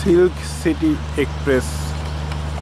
silk city express